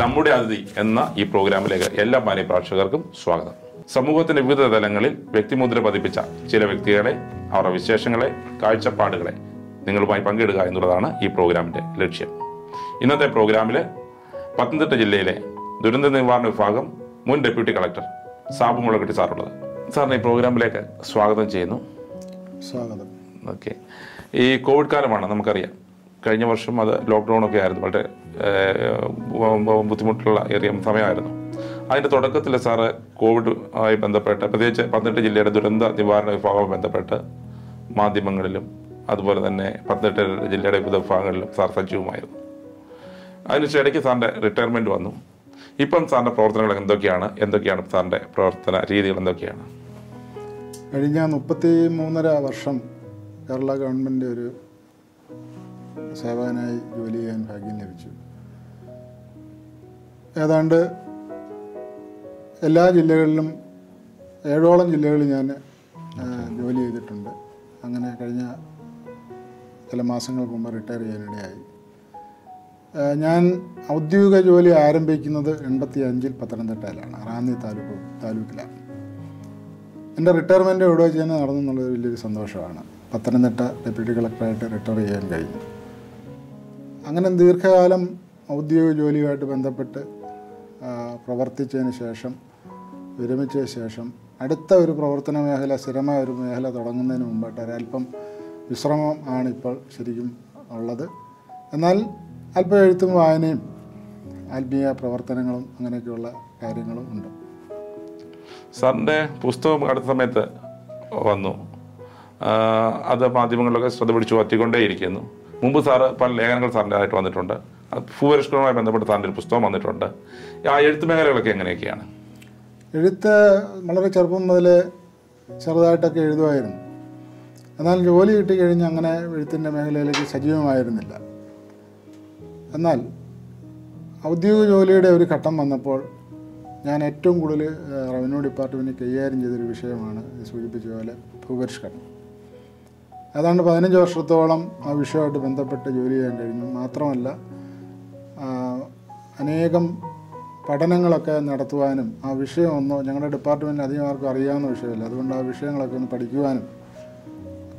നമ്മുടെ അതിഥി എന്ന ഈ പ്രോഗ്രാമിലേക്ക് എല്ലാ മാന്യ പ്രേക്ഷകർക്കും സ്വാഗതം. സമൂഹത്തിന്റെ വിവിധ തലങ്ങളിൽ വ്യക്തിമുദ്ര പതിപ്പിച്ച ചില വ്യക്തികളെ അവരുടെ വിശേഷങ്ങളെ കാഴ്ചപ്പാടുകളെ നിങ്ങളുമായി പങ്കിടുക എന്നുള്ളതാണ് ഈ പ്രോഗ്രാമിന്റെ ലക്ഷ്യം. ഇന്നത്തെ പ്രോഗ്രാമിൽ പത്തനംതിട്ട ജില്ലയിലെ ദുരന്ത നിവാരണ വിഭാഗം മുൻ ഡെപ്യൂട്ടി കളക്ടർ സാബു മുളകട്ടി സാറുള്ളത്. സാറിന് ഈ പ്രോഗ്രാമിലേക്ക് സ്വാഗതം ചെയ്യുന്നു. സ്വാഗതം. ഓക്കെ. ഈ കോവിഡ് കാലമാണ് നമുക്കറിയാം. കഴിഞ്ഞ വർഷം അത് ലോക്ക്ഡൗൺ ഒക്കെ ആയിരുന്നു. വളരെ ബുദ്ധിമുട്ടുള്ള ഏറിയ സമയമായിരുന്നു. അതിന്റെ തുടക്കത്തിൽ സാറ് കോവിഡ് ആയി ബന്ധപ്പെട്ട് പ്രത്യേകിച്ച് പത്തനംതിട്ട ജില്ലയുടെ ദുരന്ത നിവാരണ വിഭാഗവുമായി ബന്ധപ്പെട്ട് മാധ്യമങ്ങളിലും അതുപോലെ തന്നെ പത്തനംതിട്ട ജില്ലയുടെ വിവിധ വിഭാഗങ്ങളിലും സാർ സജീവമായിരുന്നു. അതിനുശേഷം ഇടയ്ക്ക് സാറിന്റെ റിട്ടയർമെന്റ് വന്നു. ഇപ്പം സാറിന്റെ പ്രവർത്തനങ്ങൾ എന്തൊക്കെയാണ്? എന്തൊക്കെയാണ് സാറിന്റെ പ്രവർത്തന രീതികൾ എന്തൊക്കെയാണ്? കഴിഞ്ഞ മുപ്പത്തി മൂന്നര വർഷം കേരള ഗവൺമെന്റ് ഒരു സേവകനായി ജോലി ചെയ്യാൻ ഭാഗ്യം ലഭിച്ചു. ഏതാണ്ട് എല്ലാ ജില്ലകളിലും ഏഴോളം ജില്ലകളിൽ ഞാൻ ജോലി ചെയ്തിട്ടുണ്ട്. അങ്ങനെ കഴിഞ്ഞ ചില മാസങ്ങൾക്ക് മുമ്പ് റിട്ടയർ ചെയ്യാനിടയായി. ഞാൻ ഔദ്യോഗിക ജോലി ആരംഭിക്കുന്നത് എൺപത്തി അഞ്ചിൽ പത്തനംതിട്ടയിലാണ് റാന്നി താലൂക്ക് താലൂക്കിലാണ്. എന്റെ റിട്ടയർമെന്റ് എവിടെ വെച്ച് തന്നെ നടന്നു എന്നുള്ളത് വലിയൊരു സന്തോഷമാണ്. പത്തനംതിട്ട ഡെപ്യൂട്ടി കളക്ടറായിട്ട് റിട്ടയർ ചെയ്യാൻ കഴിഞ്ഞു. അങ്ങനെ ദീർഘകാലം ഔദ്യോഗിക ജോലിയുമായിട്ട് ബന്ധപ്പെട്ട് പ്രവർത്തിച്ചതിന് ശേഷം വിരമിച്ച ശേഷം അടുത്ത ഒരു പ്രവർത്തന മേഖല സ്ഥിരമായ ഒരു മേഖല തുടങ്ങുന്നതിന് മുമ്പായിട്ട് ഒരല്പം വിശ്രമം ആണിപ്പോൾ ശരിക്കും ഉള്ളത്. എന്നാൽ അല്പം എഴുത്തും വായനയും ആത്മീയ പ്രവർത്തനങ്ങളും അങ്ങനെയൊക്കെയുള്ള കാര്യങ്ങളും ഉണ്ട്. സാറിന്റെ പുസ്തകം അടുത്ത സമയത്ത് വന്നു. അത് മാധ്യമങ്ങളിലൊക്കെ ശ്രദ്ധ പിടിച്ചു പറ്റിക്കൊണ്ടേയിരിക്കുന്നു. മുമ്പ് സാറ് പല ലേഖനങ്ങൾ സാറിന്റെ ആയിട്ട് വന്നിട്ടുണ്ട്. ഭൂപരിഷ്കരണവുമായി ബന്ധപ്പെട്ട് താന്റെ ഒരു പുസ്തകം വന്നിട്ടുണ്ട്. ആ എഴുത്ത് മേഖലകളൊക്കെ എങ്ങനെയൊക്കെയാണ്? എഴുത്ത് വളരെ ചെറുപ്പം മുതൽ ചെറുതായിട്ടൊക്കെ എഴുതുമായിരുന്നു. എന്നാൽ ജോലി കിട്ടി കഴിഞ്ഞ് അങ്ങനെ എഴുത്തിന്റെ മേഖലയിലേക്ക് സജീവമായിരുന്നില്ല. എന്നാൽ ഔദ്യോഗിക ജോലിയുടെ ഒരു ഘട്ടം വന്നപ്പോൾ ഞാൻ ഏറ്റവും കൂടുതൽ റവന്യൂ ഡിപ്പാർട്ട്മെന്റ് കൈകാര്യം ചെയ്തൊരു വിഷയമാണ് സൂചിപ്പിച്ച പോലെ ഭൂപരിഷ്കരണം. ഏതാണ്ട് പതിനഞ്ച് വർഷത്തോളം ആ വിഷയമായിട്ട് ബന്ധപ്പെട്ട് ജോലി ചെയ്യാൻ കഴിഞ്ഞു. മാത്രമല്ല അനേകം പഠനങ്ങളൊക്കെ നടത്തുവാനും ആ വിഷയം ഒന്ന് ഞങ്ങളുടെ ഡിപ്പാർട്ട്മെന്റിൽ അധികം ആർക്കും അറിയാവുന്ന വിഷയമല്ല? അതുകൊണ്ട് ആ വിഷയങ്ങളൊക്കെ ഒന്ന് പഠിക്കുവാനും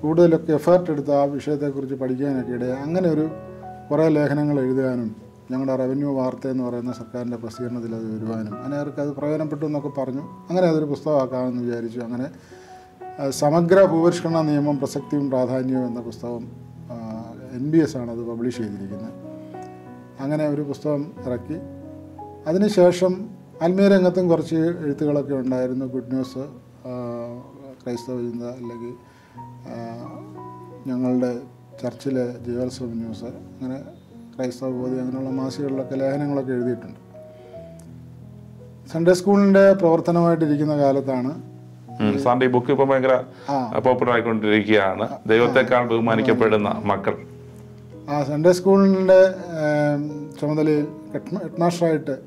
കൂടുതലൊക്കെ എഫേർട്ട് എടുത്ത് ആ വിഷയത്തെക്കുറിച്ച് പഠിക്കാനൊക്കെ ഇടയാ. അങ്ങനെ ഒരു കുറേ ലേഖനങ്ങൾ എഴുതാനും ഞങ്ങളുടെ റവന്യൂ വാർത്ത എന്ന് പറയുന്ന സർക്കാരിന്റെ പ്രസിദ്ധീകരണത്തിൽ അത് വരുവാനും അനേർക്ക് അത് പ്രയോജനപ്പെട്ടു എന്നൊക്കെ പറഞ്ഞു. അങ്ങനെ അതൊരു പുസ്തകമാക്കാമെന്ന് വിചാരിച്ചു. അങ്ങനെ സമഗ്ര ഭൂപരിഷ്കരണ നിയമം പ്രസക്തിയും പ്രാധാന്യവും എന്ന പുസ്തകം എൻ ബി എസ് ആണ് അത് പബ്ലിഷ് ചെയ്തിരിക്കുന്നത്. അങ്ങനെ ഒരു പുസ്തകം ഇറക്കി. അതിനുശേഷം അൽമീ രംഗത്തും കുറച്ച് എഴുത്തുകളൊക്കെ ഉണ്ടായിരുന്നു. ഗുഡ് ന്യൂസ് ക്രൈസ്തവ ചിന്ത അല്ലെങ്കിൽ ഞങ്ങളുടെ ചർച്ചിലെ ജീവോത്സവം ന്യൂസ് അങ്ങനെ ക്രൈസ്തവ ബോധി അങ്ങനെയുള്ള മാസികകളിലൊക്കെ ലേഖനങ്ങളൊക്കെ എഴുതിയിട്ടുണ്ട്. സൺഡേ സ്കൂളിന്റെ പ്രവർത്തനമായിട്ടിരിക്കുന്ന കാലത്താണ് സാറിന്റെ ഈ ബുക്ക് ഇപ്പം ഭയങ്കര. പോപ്പുലർ ആയിക്കൊണ്ടിരിക്കുകയാണ്. ദൈവത്തെക്കാൾ ബഹുമാനിക്കപ്പെടുന്ന മക്കൾ. ആ സൺഡേ സ്കൂളിന്റെ ചുമതലയിൽ ഹെഡ് മാസ്റ്ററായിട്ട്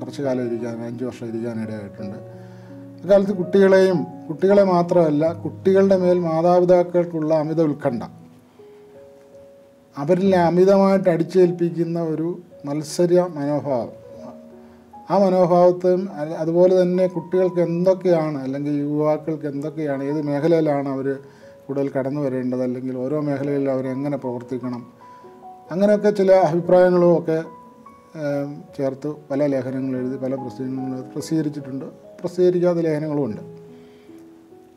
കുറച്ച് കാലം ഇരിക്കാൻ അഞ്ച് വർഷം ഇരിക്കാനിടയായിട്ടുണ്ട് അക്കാലത്ത് കുട്ടികളെയും കുട്ടികളെ മാത്രമല്ല കുട്ടികളുടെ മേൽ മാതാപിതാക്കൾക്കുള്ള അമിത ഉത്കണ്ഠ. അവരിൽ അമിതമായിട്ട് അടിച്ചേൽപ്പിക്കുന്ന ഒരു മത്സര മനോഭാവം. ആ മനോഭാവത്തെയും അതുപോലെ തന്നെ കുട്ടികൾക്ക് എന്തൊക്കെയാണ് അല്ലെങ്കിൽ യുവാക്കൾക്ക് എന്തൊക്കെയാണ് ഏത് മേഖലയിലാണ് അവർ കൂടുതൽ കടന്നു വരേണ്ടത് അല്ലെങ്കിൽ ഓരോ മേഖലയിൽ അവരെങ്ങനെ പ്രവർത്തിക്കണം? അങ്ങനെയൊക്കെ ചില അഭിപ്രായങ്ങളും ഒക്കെ ചേർത്ത് പല ലേഖനങ്ങളും എഴുതി പല പ്രസിദ്ധീകരണങ്ങൾ പ്രസിദ്ധീകരിച്ചിട്ടുണ്ട്. പ്രസിദ്ധീകരിക്കാത്ത ലേഖനങ്ങളും ഉണ്ട്.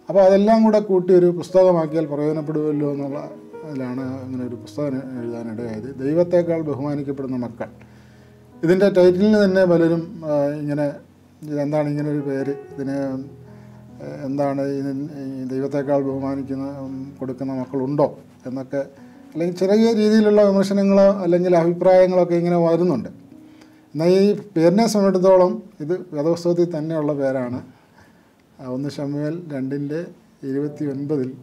അപ്പോൾ അതെല്ലാം കൂടെ കൂട്ടി ഒരു പുസ്തകമാക്കിയാൽ പ്രയോജനപ്പെടുമല്ലോ എന്നുള്ള അതിലാണ് അങ്ങനെ ഒരു പുസ്തകം എഴുതാനിടയായത്. ദൈവത്തേക്കാൾ ബഹുമാനിക്കപ്പെടുന്ന മക്കൾ. ഇതിന്റെ ടൈറ്റിലിന് തന്നെ പലരും ഇങ്ങനെ ഇതെന്താണ് ഇങ്ങനെ ഒരു പേര്? ഇതിന് എന്താണ് ദൈവത്തേക്കാൾ ബഹുമാനിക്കുന്ന കൊടുക്കുന്ന മക്കളുണ്ടോ എന്നൊക്കെ അല്ലെങ്കിൽ ചെറിയ രീതിയിലുള്ള വിമർശനങ്ങളോ അല്ലെങ്കിൽ അഭിപ്രായങ്ങളൊക്കെ ഇങ്ങനെ വരുന്നുണ്ട്. എന്നാൽ ഈ പേരിനെ സംബന്ധിച്ചിടത്തോളം ഇത് വേദോത്സവത്തിൽ തന്നെയുള്ള പേരാണ്. ഒന്ന് ഷമുവേൽ രണ്ടിന്റെ ഇരുപത്തി ഒൻപതിൽ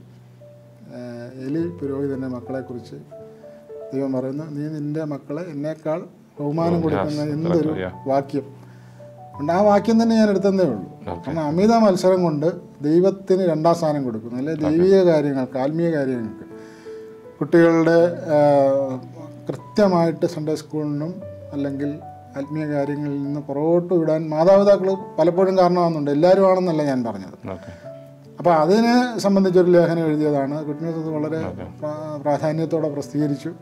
എലി പുരോഹിതന്റെ മക്കളെക്കുറിച്ച് ദൈവം പറയുന്നു നീ നിന്റെ മക്കളെ എന്നേക്കാൾ ബഹുമാനം കൊടുക്കുന്ന എന്തൊരു വാക്യം ഉണ്ട്. ആ വാക്യം തന്നെ ഞാൻ എടുത്തതേ ഉള്ളൂ. കാരണം അമിത മത്സരം കൊണ്ട് ദൈവത്തിന് രണ്ടാം സ്ഥാനം കൊടുക്കുന്നു. അല്ലെ? ദൈവിക കാര്യങ്ങൾക്ക് ആത്മീയ കാര്യങ്ങൾക്ക്. കുട്ടികളുടെ കൃത്യമായിട്ട് സൺഡേ സ്കൂളിനും അല്ലെങ്കിൽ ആത്മീയ കാര്യങ്ങളിൽ നിന്ന് പുറകോട്ട് വിടാൻ മാതാപിതാക്കൾ പലപ്പോഴും കാരണമാകുന്നുണ്ട് എല്ലാവരും ആണെന്നല്ല ഞാൻ പറഞ്ഞത്. അപ്പോൾ അതിനെ സംബന്ധിച്ചൊരു ലേഖനം എഴുതിയതാണ്. കുട്ടിനെ അത് വളരെ പ്രാധാന്യത്തോടെ പ്രസിദ്ധീകരിച്ചു.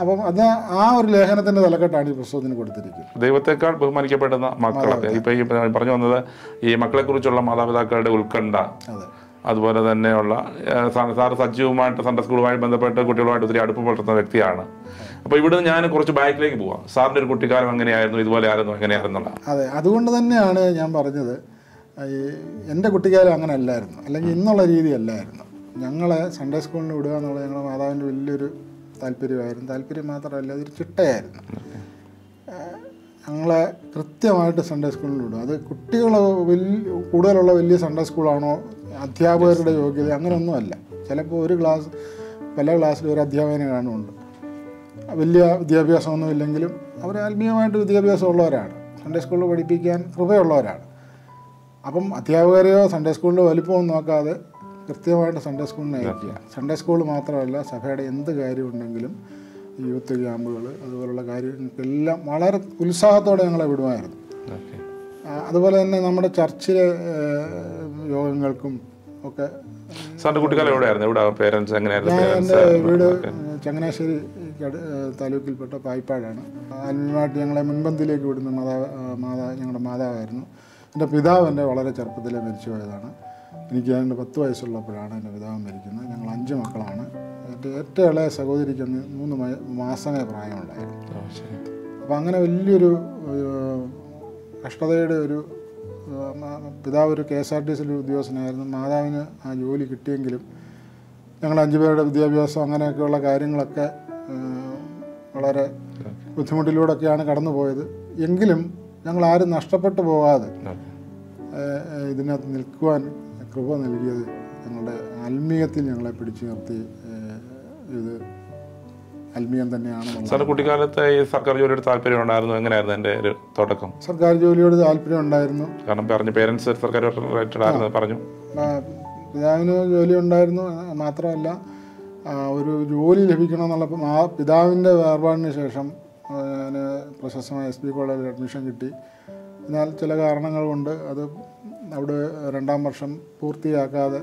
അപ്പം അത് ആ ഒരു ലേഖനത്തിന്റെ തലക്കെട്ടാണ് ഈ പുസ്തകത്തിന് കൊടുത്തിരിക്കുന്നത്. ദൈവത്തെക്കാൾ ബഹുമാനിക്കപ്പെടുന്ന മക്കളെ. ഇപ്പൊ ഈ പറഞ്ഞു വന്നത് ഈ മക്കളെ കുറിച്ചുള്ള മാതാപിതാക്കളുടെ ഉത്കണ്ഠ. അതെ. അതുപോലെ തന്നെയുള്ള സാർ സജീവമായിട്ട് സൺഡേ സ്കൂളുമായി ബന്ധപ്പെട്ട് കുട്ടികളുമായിട്ട് ഒത്തിരി അടുപ്പം പുലർത്തുന്ന വ്യക്തിയാണ്. അപ്പോൾ ഇവിടുന്ന് ഞാൻ കുറച്ച് ബാക്കിലേക്ക് പോവാം. സാറിന്റെ ഒരു കുട്ടിക്കാലം എങ്ങനെയായിരുന്നു? ഇതുപോലെ ആയിരുന്നു എങ്ങനെയായിരുന്നുള്ള. അതെ. അതുകൊണ്ട് തന്നെയാണ് ഞാൻ പറഞ്ഞത് ഈ എന്റെ കുട്ടിക്കാലം അങ്ങനെ അല്ലായിരുന്നു അല്ലെങ്കിൽ ഇന്നുള്ള രീതി അല്ലായിരുന്നു. ഞങ്ങളെ സൺഡേ സ്കൂളിന് വിടുക എന്നുള്ളത് ഞങ്ങളുടെ മാതാവിന്റെ വലിയൊരു താല്പര്യമായിരുന്നു. താല്പര്യം മാത്രമല്ല അതൊരു ചിട്ടയായിരുന്നു. ഞങ്ങളെ കൃത്യമായിട്ട് സൺഡേ സ്കൂളിൽ വിടും. അത് കുട്ടികൾ വലിയ കൂടുതലുള്ള വലിയ സൺഡേ സ്കൂളാണോ അധ്യാപകരുടെ യോഗ്യത അങ്ങനെയൊന്നുമല്ല. ചിലപ്പോൾ ഒരു ക്ലാസ് പല ക്ലാസ്സിലും ഒരു അധ്യാപകനെ കാണുന്നുണ്ട്. വലിയ വിദ്യാഭ്യാസമൊന്നും ഇല്ലെങ്കിലും അവർ ആത്മീയമായിട്ട് വിദ്യാഭ്യാസം ഉള്ളവരാണ് സൺഡേ സ്കൂളിൽ പഠിപ്പിക്കാൻ കൃപയുള്ളവരാണ്. അപ്പം അധ്യാപകരെയോ സൺഡേ സ്കൂളിന്റെ വലിപ്പമൊന്നും നോക്കാതെ കൃത്യമായിട്ട് സൺഡേ സ്കൂളിനെ അയക്കുക. സൺഡേ സ്കൂൾ മാത്രമല്ല സഭയുടെ എന്ത് കാര്യമുണ്ടെങ്കിലും യൂത്ത് ക്യാമ്പുകൾ അതുപോലുള്ള കാര്യങ്ങൾക്കെല്ലാം വളരെ ഉത്സാഹത്തോടെ ഞങ്ങളെ വിടുമായിരുന്നു. അതുപോലെ തന്നെ നമ്മുടെ ചർച്ചിലെ യോഗങ്ങൾക്കും ഒക്കെ സാറിന്റെ കുട്ടിക്കാലം എവിടെയായിരുന്നു? എവിടെ? പേരൻസ് എങ്ങനെയായിരുന്നു? എന്റെ വീട് ചങ്ങനാശ്ശേരി താലൂക്കിൽപ്പെട്ട പായ്പാടാണ്. ആത്മീയമായിട്ട് ഞങ്ങളെ മുൻപന്തിയിലേക്ക് വിടുന്ന മാതാ മാതാ ഞങ്ങളുടെ മാതാവായിരുന്നു. എന്റെ പിതാവ് എന്റെ വളരെ ചെറുപ്പത്തിലെ മരിച്ചു പോയതാണ് എനിക്ക് ഏതാണ്ട് പത്ത് വയസ്സുള്ളപ്പോഴാണ് എന്റെ പിതാവ് മരിക്കുന്നത്. ഞങ്ങൾ അഞ്ച് മക്കളാണ്. എന്റെ ഏറ്റവും ഇളയ സഹോദരിക്ക് അന്ന് മൂന്ന് മാസമേ പ്രായമുണ്ടായിരുന്നു അപ്പം അപ്പോൾ അങ്ങനെ വലിയൊരു കഷ്ടതയുടെ ഒരു പിതാവ് ഒരു കെ എസ് ആർ ടി സിയിൽ ഉദ്യോഗസ്ഥനായിരുന്നു. മാതാവിന് ആ ജോലി കിട്ടിയെങ്കിലും ഞങ്ങൾ അഞ്ചുപേരുടെ വിദ്യാഭ്യാസം അങ്ങനെയൊക്കെയുള്ള കാര്യങ്ങളൊക്കെ വളരെ ബുദ്ധിമുട്ടിലൂടെയൊക്കെയാണ് കടന്നു പോയത് എങ്കിലും ഞങ്ങൾ ആരും നഷ്ടപ്പെട്ടു പോകാതെ ഇതിനകത്ത് നിൽക്കുവാൻ കൃപ നൽകിയത് ഞങ്ങളുടെ ആത്മീയത്തിൽ ഞങ്ങളെ പിടിച്ചു നിർത്തി ഇത് ആത്മീയം തന്നെയാണ് സാർ കുട്ടിക്കാലത്ത് ഈ സർക്കാർ ജോലിയോട് താല്പര്യം ഉണ്ടായിരുന്നു? എങ്ങനെയായിരുന്നു എന്റെ ഒരു തുടക്കം സർക്കാർ ജോലിയോട് താല്പര്യം ഉണ്ടായിരുന്നു. കാരണം പറഞ്ഞു പേരൻസ് സർക്കാർ റിലേറ്റഡ് ആയിരുന്നു പറഞ്ഞു. പിതാവിന് ജോലി ഉണ്ടായിരുന്നു മാത്രമല്ല ഒരു ജോലി ലഭിക്കണമെന്നുള്ള എന്നുള്ളപ്പം ആ പിതാവിന്റെ വേർപാടിന് ശേഷം ഞാൻ പ്രശസ്തമായ എസ് പി കോളേജിൽ അഡ്മിഷൻ കിട്ടി. എന്നാൽ ചില കാരണങ്ങൾ കൊണ്ട് അത് അവിടെ രണ്ടാം വർഷം പൂർത്തിയാക്കാതെ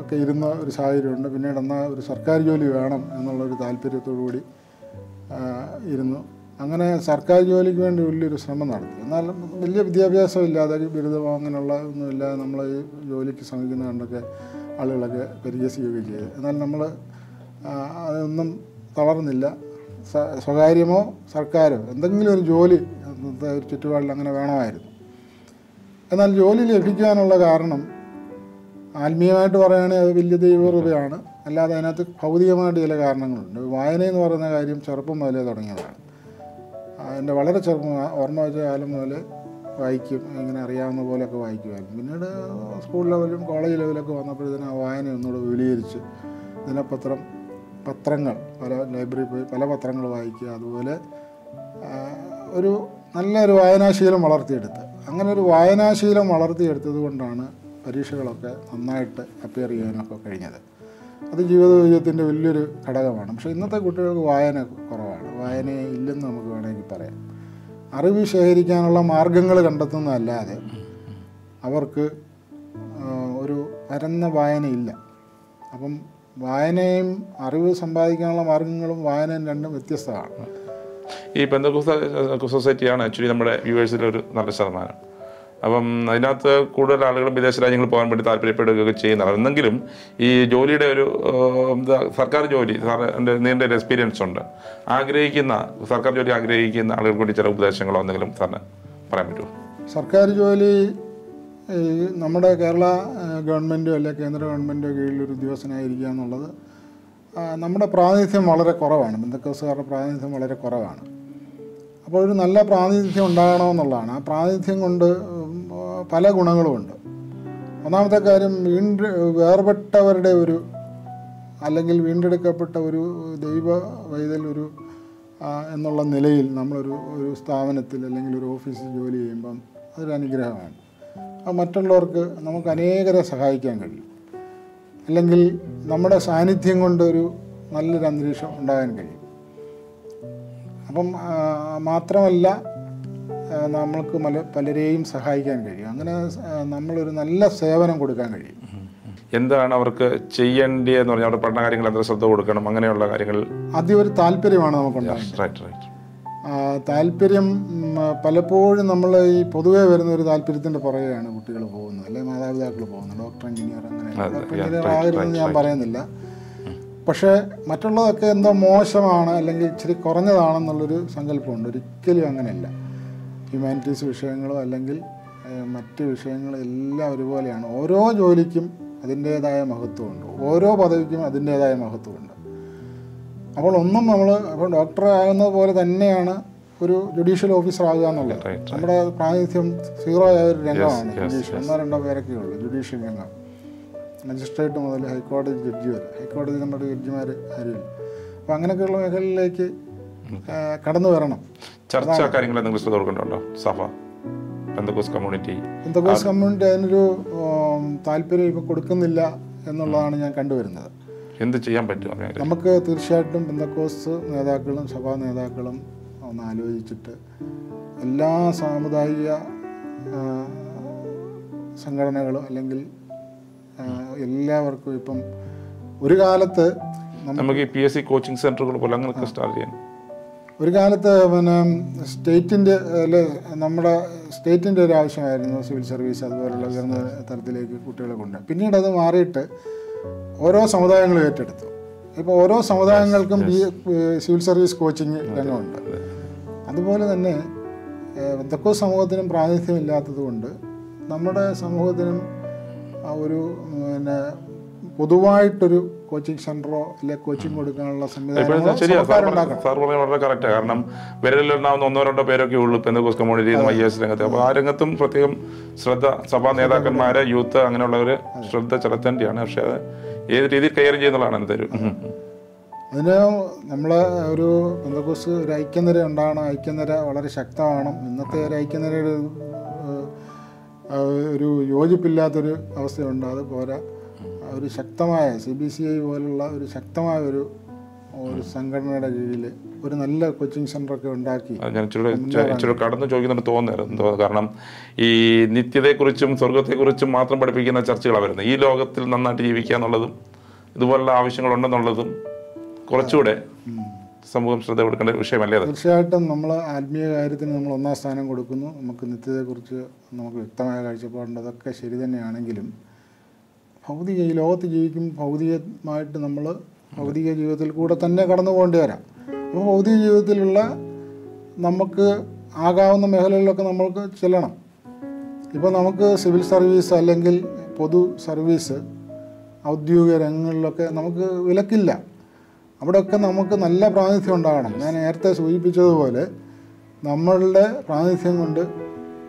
ഒക്കെ ഇരുന്ന ഒരു സാഹചര്യമുണ്ട്. പിന്നീട് എന്നാൽ ഒരു സർക്കാർ ജോലി വേണം എന്നുള്ളൊരു താല്പര്യത്തോടു കൂടി ഇരുന്നു. അങ്ങനെ സർക്കാർ ജോലിക്ക് വേണ്ടി വലിയൊരു ശ്രമം നടത്തി. എന്നാൽ വലിയ വിദ്യാഭ്യാസം ഇല്ലാതെ ബിരുദമോ അങ്ങനെയുള്ള ഒന്നുമില്ലാതെ നമ്മൾ ഈ ജോലിക്ക് ശ്രമിക്കുന്ന കണ്ടൊക്കെ ആളുകളൊക്കെ പരിഹസിക്കുകയും ചെയ്തു. എന്നാൽ നമ്മൾ അതൊന്നും തളർന്നില്ല. സ്വകാര്യമോ സർക്കാരോ? എന്തെങ്കിലും ഒരു ജോലി ഒരു ചുറ്റുപാടിൽ അങ്ങനെ വേണമായിരുന്നു. എന്നാൽ ജോലി ലഭിക്കാനുള്ള കാരണം ആത്മീയമായിട്ട് പറയുകയാണെങ്കിൽ അത് വലിയ ദൈവകൃപയാണ്. അല്ലാതെ അതിനകത്ത് ഭൗതികമായിട്ട് ചില കാരണങ്ങളുണ്ട്. വായന എന്ന് പറയുന്ന കാര്യം ചെറുപ്പം മുതലേ തുടങ്ങിയതാണ്. എന്റെ വളരെ ചെറുപ്പം ഓർമ്മ വെച്ച കാലം മുതൽ വായിക്കും ഇങ്ങനെ അറിയാവുന്ന പോലെയൊക്കെ വായിക്കുമായിരുന്നു. പിന്നീട് സ്കൂൾ ലെവലും കോളേജ് ലെവലൊക്കെ വന്നപ്പോഴത്തേനും ആ വായന ഒന്നുകൂടെ വിപുലീകരിച്ച് ദിനപത്രം പത്രങ്ങൾ പല ലൈബ്രറി പോയി പല പത്രങ്ങൾ വായിക്കുക അതുപോലെ ഒരു നല്ലൊരു വായനാശീലം വളർത്തിയെടുത്ത്. അങ്ങനെ ഒരു വായനാശീലം വളർത്തിയെടുത്തത് കൊണ്ടാണ് പരീക്ഷകളൊക്കെ നന്നായിട്ട് അപ്പിയർ ചെയ്യാനൊക്കെ കഴിഞ്ഞത്. അത് ജീവിത വിജയത്തിന്റെ വലിയൊരു ഘടകമാണ്. പക്ഷേ ഇന്നത്തെ കുട്ടികൾക്ക് വായന കുറവാണ്. വായന ഇല്ലെന്ന് നമുക്ക് വേണമെങ്കിൽ പറയാം. അറിവ് ശേഖരിക്കാനുള്ള മാർഗങ്ങൾ കണ്ടെത്തുന്നതല്ലാതെ അവർക്ക് ഒരു പരന്ന വായനയില്ല. അപ്പം വായനയും അറിവ് സമ്പാദിക്കാനുള്ള മാർഗങ്ങളും വായനയും രണ്ടും വ്യത്യസ്തമാണ്. ഈ ബന്ധുക്കുസ സൊസൈറ്റിയാണ് ആക്ച്വലി നമ്മുടെ വ്യൂവേഴ്സിലൊരു നല്ല ശതമാനം. അപ്പം അതിനകത്ത് കൂടുതൽ ആളുകൾ വിദേശ രാജ്യങ്ങളിൽ പോകാൻ വേണ്ടി താല്പര്യപ്പെടുകയൊക്കെ ചെയ്യുന്നതാണ്. എന്നെങ്കിലും ഈ ജോലിയുടെ ഒരു സർക്കാർ ജോലി സാറിന്റെ നീണ്ട ഒരു എക്സ്പീരിയൻസ് ഉണ്ട്. ആഗ്രഹിക്കുന്ന സർക്കാർ ജോലി ആഗ്രഹിക്കുന്ന ആളുകൾക്ക് വേണ്ടി ചില ഉപദേശങ്ങളോ എന്തെങ്കിലും സാറിന് പറയാൻ പറ്റുമോ? സർക്കാർ ജോലി നമ്മുടെ കേരള ഗവൺമെന്റോ അല്ലെങ്കിൽ കേന്ദ്ര ഗവൺമെന്റോ കീഴിൽ ഒരു എന്നുള്ളത് നമ്മുടെ പ്രാതിനിധ്യം വളരെ കുറവാണ്. ബന്ധുക്കസുകാരുടെ പ്രാതിനിധ്യം വളരെ കുറവാണ്. അപ്പോൾ ഒരു നല്ല പ്രാതിനിധ്യം ഉണ്ടാകണമെന്നുള്ളതാണ്. ആ പ്രാതിനിധ്യം കൊണ്ട് പല ഗുണങ്ങളുമുണ്ട്. ഒന്നാമത്തെ കാര്യം വീണ്ട വേർപെട്ടവരുടെ ഒരു അല്ലെങ്കിൽ വീണ്ടെടുക്കപ്പെട്ട ഒരു ദൈവ വൈതൽ ഒരു എന്നുള്ള നിലയിൽ നമ്മളൊരു ഒരു സ്ഥാപനത്തിൽ അല്ലെങ്കിൽ ഒരു ഓഫീസിൽ ജോലി ചെയ്യുമ്പം അതൊരു അനുഗ്രഹമാണ്. അത് മറ്റുള്ളവർക്ക് നമുക്ക് അനേകരെ സഹായിക്കാൻ കഴിയും. അല്ലെങ്കിൽ നമ്മുടെ സാന്നിധ്യം കൊണ്ടൊരു നല്ലൊരു അന്തരീക്ഷം ഉണ്ടാകാൻ കഴിയും. അപ്പം മാത്രമല്ല നമ്മൾക്ക് മല പലരെയും സഹായിക്കാൻ കഴിയും. അങ്ങനെ നമ്മളൊരു നല്ല സേവനം കൊടുക്കാൻ കഴിയും. എന്താണ് അവർക്ക് ചെയ്യേണ്ടതെന്ന് പറഞ്ഞാൽ അവരുടെ പഠന കാര്യങ്ങൾ എത്ര ശ്രദ്ധ കൊടുക്കണം അങ്ങനെയുള്ള കാര്യങ്ങൾ? ആദ്യം ഒരു താല്പര്യമാണ് നമുക്കുണ്ടാകുന്നത് റൈറ്റ് റൈറ്റ് താല്പര്യം പലപ്പോഴും നമ്മൾ ഈ പൊതുവേ വരുന്ന ഒരു താല്പര്യത്തിന്റെ പുറകെയാണ് കുട്ടികൾ പോകുന്നത്. അല്ലെങ്കിൽ മാതാപിതാക്കൾ പോകുന്നത്. ഡോക്ടർ എഞ്ചിനീയർ അങ്ങനെ. ഡോക്ടർ എഞ്ചിനീയർ ആകരുതെന്ന് ഞാൻ പറയുന്നില്ല. പക്ഷേ മറ്റുള്ളതൊക്കെ എന്തോ മോശമാണ് അല്ലെങ്കിൽ ഇച്ചിരി കുറഞ്ഞതാണെന്നുള്ളൊരു സങ്കല്പമുണ്ട്. ഒരിക്കലും അങ്ങനെയല്ല. ഹ്യൂമാനിറ്റീസ് വിഷയങ്ങളോ അല്ലെങ്കിൽ മറ്റ് വിഷയങ്ങളും എല്ലാം ഒരുപോലെയാണ്. ഓരോ ജോലിക്കും അതിന്റേതായ മഹത്വമുണ്ട്. ഓരോ പദവിക്കും അതിന്റേതായ മഹത്വമുണ്ട്. അപ്പോൾ ഒന്നും നമ്മൾ ഇപ്പോൾ ഡോക്ടർ ആകുന്നത് പോലെ തന്നെയാണ് ഒരു ജുഡീഷ്യൽ ഓഫീസർ ആകുക എന്നുള്ളത്. നമ്മുടെ പ്രാതിനിധ്യം സീറോ ആയ ഒരു രംഗമാണ് ജുഡീഷ്യൽ ഒന്നോ രണ്ടോ പേരൊക്കെ ഉള്ളൂ ജുഡീഷ്യൽ രംഗം. മജിസ്ട്രേറ്റ് മുതൽ ഹൈക്കോടതി ജഡ്ജി വരെ. ഹൈക്കോടതി നമ്മുടെ ജഡ്ജിമാർ ആരുമില്ല അപ്പോൾ അങ്ങനെയൊക്കെയുള്ള മേഖലയിലേക്ക് കടന്നു വരണം. ചർച്ച കാര്യങ്ങൾ എന്തെങ്കിലും സഭ കമ്മ്യൂണിറ്റി കമ്മ്യൂണിറ്റി അതിനൊരു താല്പര്യം ഇപ്പോൾ കൊടുക്കുന്നില്ല എന്നുള്ളതാണ് ഞാൻ കണ്ടുവരുന്നത്. എന്ത് ചെയ്യാൻ പറ്റും നമുക്ക് തീർച്ചയായിട്ടും ബന്ധക്കോസ് നേതാക്കളും സഭാ നേതാക്കളും ഒന്ന് ആലോചിച്ചിട്ട് എല്ലാ സാമുദായിക സംഘടനകളും അല്ലെങ്കിൽ എല്ലാവർക്കും ഇപ്പം ഒരു കാലത്ത് നമുക്ക് ഈ പി എസ് സി കോച്ചിങ് സെന്ററുകൾ പോലെ അങ്ങനെയൊക്കെ സ്റ്റാർട്ട് ചെയ്യാൻ. ഒരു കാലത്ത് പിന്നെ സ്റ്റേറ്റിന്റെ അല്ലെ നമ്മുടെ സ്റ്റേറ്റിന്റെ ഒരു ആവശ്യമായിരുന്നു സിവിൽ സർവീസ് അതുപോലുള്ള ഉയർന്ന തരത്തിലേക്ക് കുട്ടികളെ കൊണ്ട്. പിന്നീട് അത് മാറിയിട്ട് ഓരോ സമുദായങ്ങളും ഏറ്റെടുത്തു. ഇപ്പോൾ ഓരോ സമുദായങ്ങൾക്കും ബി സിവിൽ സർവീസ് കോച്ചിങ് രംഗമുണ്ട് അതുപോലെ തന്നെ എന്തൊക്കെ സമൂഹത്തിനും പ്രാതിനിധ്യമില്ലാത്തത് കൊണ്ട് നമ്മുടെ സമൂഹത്തിനും ഒരു പിന്നെ പൊതുവായിട്ടൊരു കോച്ചിങ് സെന്ററോ അല്ലെ കോച്ചിങ് കൊടുക്കാനുള്ള സംവിധാനം സാർ പറഞ്ഞ- വളരെ കറക്റ്റ് കാരണം വിരലിലുണ്ടാവുന്ന ഒന്നോ രണ്ടോ പേരൊക്കെ ഉള്ളൂ പെന്തക്കോസ് കമ്മ്യൂണിറ്റി ഐ എസ് രംഗത്ത്. അപ്പോൾ ആ രംഗത്തും പ്രത്യേകം ശ്രദ്ധ സഭാ നേതാക്കന്മാരെ യൂത്ത് അങ്ങനെയുള്ളവർ ശ്രദ്ധ ചെലുത്തേണ്ടിയാണ്. പക്ഷെ അത് ഏത് രീതിയിൽ കൈകാര്യം ചെയ്യുന്നതാണ് എന്റെ ഒരു. അതിന് നമ്മൾ ഒരു പെന്തക്കോസ് ഒരു ഐക്യനിര ഉണ്ടാകണം ഐക്യനിര വളരെ ശക്തമാണ് ഇന്നത്തെ ഒരു ഐക്യനിരയുടെ ഒരു യോജിപ്പില്ലാത്തൊരു അവസ്ഥയുണ്ട്. അത് പോരാ. ഒരു ശക്തമായ സി ബി സി ഐ പോലുള്ള ഒരു ശക്തമായ ഒരു ഒരു സംഘടനയുടെ കീഴിൽ ഒരു നല്ല കോച്ചിങ് സെന്ററൊക്കെ ഉണ്ടാക്കി ഞാൻ ഇച്ചിരി കടന്നു ചോദിക്കുന്നുണ്ട് തോന്നുന്നു. കാരണം ഈ നിത്യതയെക്കുറിച്ചും സ്വർഗത്തെക്കുറിച്ചും മാത്രം പഠിപ്പിക്കുന്ന ചർച്ചകളാണ് വരുന്നത്. ഈ ലോകത്തിൽ നന്നായിട്ട് ജീവിക്കുക എന്നുള്ളതും ഇതുപോലുള്ള ആവശ്യങ്ങളുണ്ടെന്നുള്ളതും കുറച്ചുകൂടെ സമൂഹം ശ്രദ്ധ കൊടുക്കേണ്ട വിഷയമല്ലേ തീർച്ചയായിട്ടും നമ്മൾ ആത്മീയ കാര്യത്തിന് നമ്മൾ ഒന്നാം സ്ഥാനം കൊടുക്കുന്നു. നമുക്ക് നിത്യതയെക്കുറിച്ച് നമുക്ക് വ്യക്തമായ കാഴ്ചപ്പാടുണ്ട്. അതൊക്കെ ശരി തന്നെയാണെങ്കിലും ഭൗതിക ഈ ലോകത്ത് ജീവിക്കും ഭൗതികമായിട്ട് നമ്മൾ ഭൗതിക ജീവിതത്തിൽ കൂടെ തന്നെ കടന്നു പോകേണ്ടി വരാം. അപ്പോൾ ഭൗതിക ജീവിതത്തിലുള്ള നമുക്ക് ആകാവുന്ന മേഖലകളിലൊക്കെ നമ്മൾക്ക് ചെല്ലണം. ഇപ്പോൾ നമുക്ക് സിവിൽ സർവീസ് അല്ലെങ്കിൽ പൊതു സർവീസ് ഔദ്യോഗിക രംഗങ്ങളിലൊക്കെ നമുക്ക് വിലക്കില്ല. അവിടെയൊക്കെ നമുക്ക് നല്ല പ്രാതിനിധ്യം ഉണ്ടാകണം. ഞാൻ നേരത്തെ സൂചിപ്പിച്ചതുപോലെ നമ്മളുടെ പ്രാതിനിധ്യം കൊണ്ട്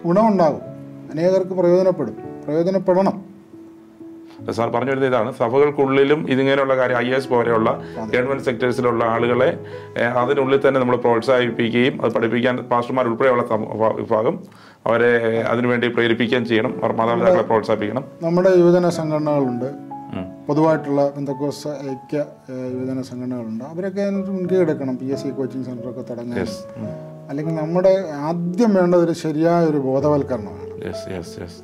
ഗുണമുണ്ടാകും. അനേകർക്ക് പ്രയോജനപ്പെടും. പ്രയോജനപ്പെടണം. സാർ പറഞ്ഞു വരുന്നത് ഇതാണ്. സഭകൾക്കുള്ളിലും ഇതിങ്ങനെയുള്ള കാര്യം ഐ എസ് പോലെയുള്ള ഗവൺമെന്റ് സെക്ടേഴ്സിലുള്ള ആളുകളെ അതിനുള്ളിൽ തന്നെ നമ്മൾ പ്രോത്സാഹിപ്പിക്കുകയും അത് പഠിപ്പിക്കാൻ പാസ്റ്റർമാർ ഉൾപ്പെടെയുള്ള വിഭാഗം അവരെ അതിനുവേണ്ടി പ്രേരിപ്പിക്കുകയും ചെയ്യണം. അവർ മാതാപിതാക്കളെ പ്രോത്സാഹിപ്പിക്കണം. നമ്മുടെ യുവജന സംഘടനകളുണ്ട്. പൊതുവായിട്ടുള്ള ബന്ധക്കോസ് ഐക്യ യുവജന സംഘടനകളുണ്ട്. അവരൊക്കെ അതിനൊരു മുൻകൈ എടുക്കണം പി എസ് സി കോച്ചിങ് സെന്ററൊക്കെ തുടങ്ങാൻ. യെസ് അല്ലെങ്കിൽ നമ്മുടെ ആദ്യം വേണ്ടത് ഒരു ശരിയായ ഒരു ബോധവൽക്കരണമാണ്.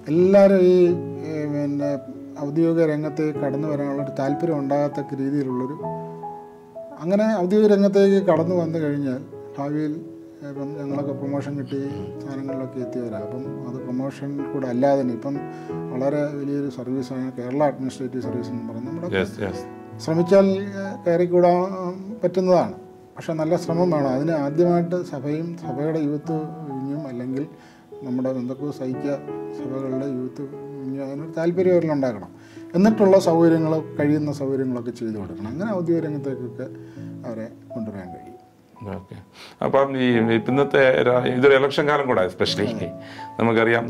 എല്ലാവരും ഈ പിന്നെ ഔദ്യോഗിക രംഗത്തേക്ക് കടന്നു വരാനുള്ളൊരു താല്പര്യം ഉണ്ടാകത്തക്ക രീതിയിലുള്ളൊരു അങ്ങനെ ഔദ്യോഗിക രംഗത്തേക്ക് കടന്നു വന്നു കഴിഞ്ഞാൽ ഭാവിയിൽ ഇപ്പം ഞങ്ങളൊക്കെ പ്രൊമോഷൻ കിട്ടി സ്ഥാനങ്ങളിലൊക്കെ എത്തിയവരാണ് അപ്പം അത് പ്രൊമോഷൻ കൂടെ അല്ലാതെ തന്നെ ഇപ്പം വളരെ വലിയൊരു സർവീസാണ് കേരള അഡ്മിനിസ്ട്രേറ്റീവ് സർവീസ് എന്ന് പറയുന്നത്. നമ്മുടെ ശ്രമിച്ചാൽ കയറിക്കൂടാൻ പറ്റുന്നതാണ്. പക്ഷേ നല്ല ശ്രമം വേണം. അതിന് ആദ്യമായിട്ട് സഭയും സഭയുടെ യൂത്ത് യൂണിയും അല്ലെങ്കിൽ നമ്മുടെ ബന്ധക്കോസ് സഹിക്കുക സഭകളുടെ യൂത്ത് അതിനൊരു താല്പര്യം അവരിൽ ഉണ്ടാക്കണം. എന്നിട്ടുള്ള സൗകര്യങ്ങൾ കഴിയുന്ന സൗകര്യങ്ങളൊക്കെ ചെയ്തു കൊടുക്കണം. അങ്ങനെ ഔദ്യോഗിക രംഗത്തേക്കൊക്കെ അവരെ കൊണ്ടുവരാൻ കഴിയും. ഓക്കെ. അപ്പം ഈ ഇന്നത്തെ ഇതൊരു ഇലക്ഷൻ കാലം കൂടെ എസ്പെഷ്യലി നമുക്കറിയാം